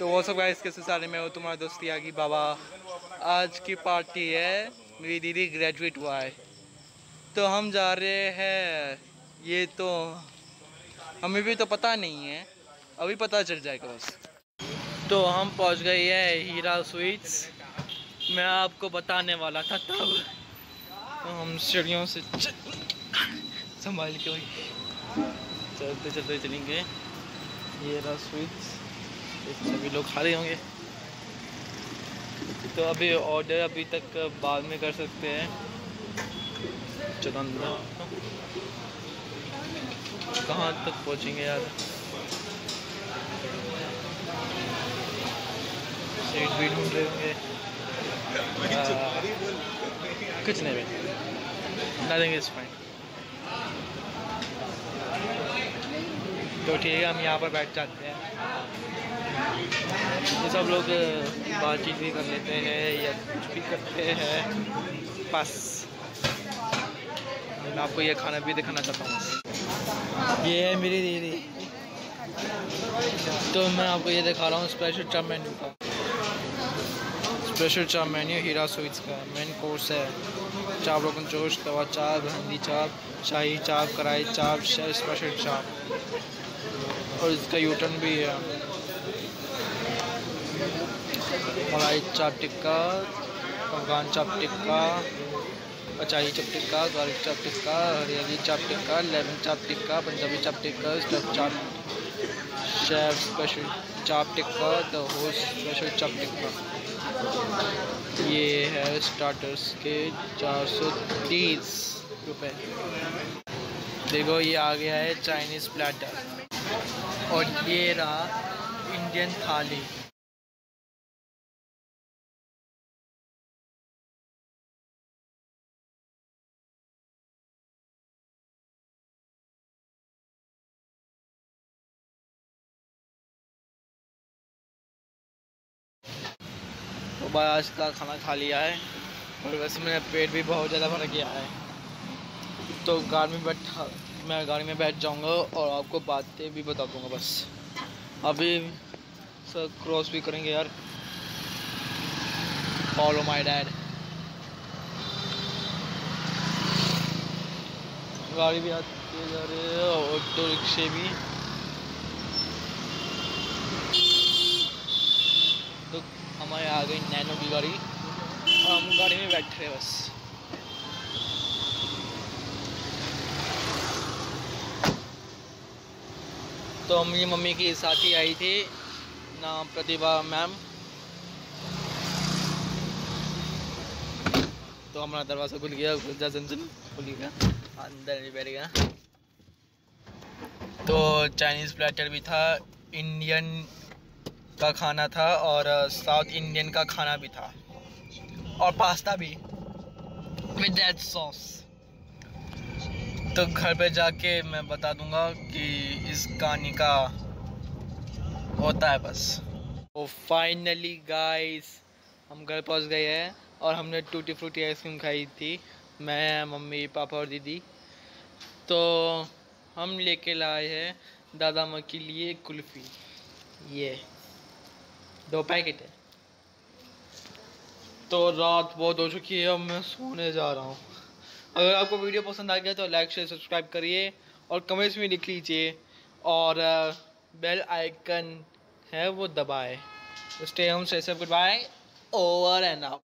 तो वो सब गाइस कैसे सारे में हो? तुम्हारा दोस्त यागी बाबा। आज की पार्टी है, मेरी दीदी ग्रेजुएट हुआ है। तो हम जा रहे हैं। ये तो हमें भी तो पता नहीं है। अभी पता चल जाएगा बस। तो हम पहुँच गए हैं हीरा स्वीट्स। मैं आपको बताने वाला था तब। तो हम सीढ़ियों से संभाल के चलते चलते चलेंगे। रहा स्वीट्स। सभी लोग खा रहे होंगे। तो अभी ऑर्डर अभी तक बाद में कर सकते हैं। चलो अंदर कहाँ तक पहुँचेंगे यार? सीट भी ढूंढ रहे होंगे। कुछ नहीं भाई। नथिंग इज़ फाइन तो ठीक है, हम यहाँ पर बैठ जाते हैं। ये सब लोग बातचीत भी कर लेते हैं या कुछ भी करते हैं। बस। मैं आपको ये खाना भी दिखाना चाहता हूँ। ये है मेरी दीदी। तो मैं आपको ये दिखा रहा हूँ स्पेशल चाप मेन्यू का। Special chaap menu Heera sweets का। मेन कोर्स है। चाप रोगन जोश, तवा चाप हंदी चाप शाही चाप कढ़ाई चाप स्पेशल चाप और इसका यूटर्न भी है। मलाई चाप टिक्का अफगान चाप टिक्का अचाई चाप टिक्का गार्लिक चाप टिक्का, हरियाली चाप tikka, lemon chaap tikka, Punjabi chaap tikka stuff chaap chef special chaap tikka, the host special chaap tikka. ये है स्टार्टर्स के चार सौ तीस रुपये देखो, ये आ गया है चाइनीज़ प्लेटर और ये रहा इंडियन थाली। भाई आज का खाना खा लिया है और वैसे मेरा पेट भी बहुत ज़्यादा भर गया है। तो गाड़ी में बैठा, मैं गाड़ी में बैठ जाऊँगा और आपको बातें भी बता दूँगा बस। अभी सर क्रॉस भी करेंगे यार। फॉलो माय डैड गाड़ी भी आती जा रही है ऑटो रिक्शे भी तो हमारे आ गई नैनो की गाड़ी। और हम गाड़ी में बैठ रहे बस। तो मेरी मम्मी की साथी आई थी, नाम प्रतिभा मैम। तो हमारा दरवाज़ा खुल गया खुल गया। अंदर नहीं बैठ गया। तो चाइनीज़ प्लेटर भी था, इंडियन का खाना था और साउथ इंडियन का खाना भी था। और पास्ता भी विद दैट सॉस तो घर पे जाके मैं बता दूँगा कि इस कहानी का होता है बस। तो फाइनली गाइस हम घर पहुँच गए हैं और हमने टूटी फ्रूटी आइसक्रीम खाई थी, मैं, मम्मी, पापा और दीदी। तो हम लेके लाए हैं दादा माँ के लिए कुल्फ़ी। ये। दो पैकेट है। तो रात बहुत हो चुकी है, अब मैं सोने जा रहा हूँ। अगर आपको वीडियो पसंद आ गया तो लाइक, शेयर, सब्सक्राइब करिए और कमेंट्स में लिख लीजिए। और बेल आइकन है वो दबाए। स्टे होम से सब good bye over and out